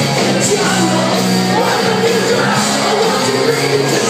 Jungle, what have you done? I want to make it